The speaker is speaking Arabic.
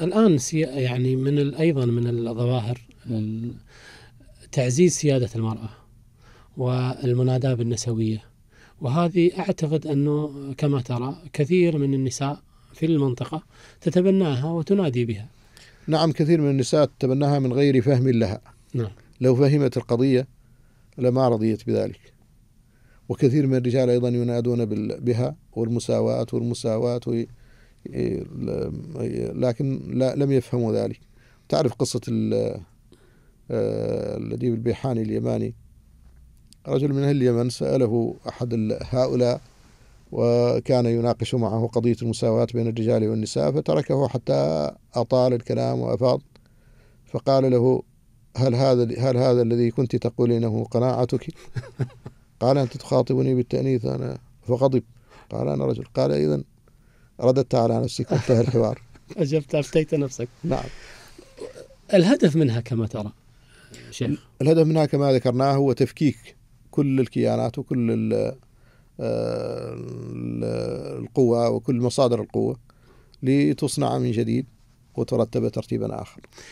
الآن سي يعني من أيضا من الظواهر ال- تعزيز سيادة المرأة والمناداة بالنسوية. وهذه أعتقد أنه كما ترى كثير من النساء في المنطقة تتبناها وتنادي بها. نعم كثير من النساء تبناها من غير فهم لها. نعم. لو فهمت القضية لما رضيت بذلك. وكثير من الرجال أيضا ينادون بها والمساواة وي- لكن لا لم يفهموا ذلك. تعرف قصة ال- آه، البيحاني اليماني؟ رجل من أهل اليمن سأله أحد هؤلاء وكان يناقش معه قضية المساواة بين الرجال والنساء فتركه حتى أطال الكلام وأفاض. فقال له هل هذا هل هذا الذي كنت تقولينه قناعتك؟ قال أنت تخاطبني بالتأنيث أنا فغضب. قال أنا رجل. قال إذا رددت على نفسك وانتهى الحوار. أجبت أفتيت نفسك. نعم. الهدف منها كما ترى شيخ. الهدف منها كما ذكرناه هو تفكيك كل الكيانات وكل آه، ال- القوى وكل مصادر القوة لتصنع من جديد وترتب ترتيبا آخر.